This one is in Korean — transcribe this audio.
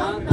난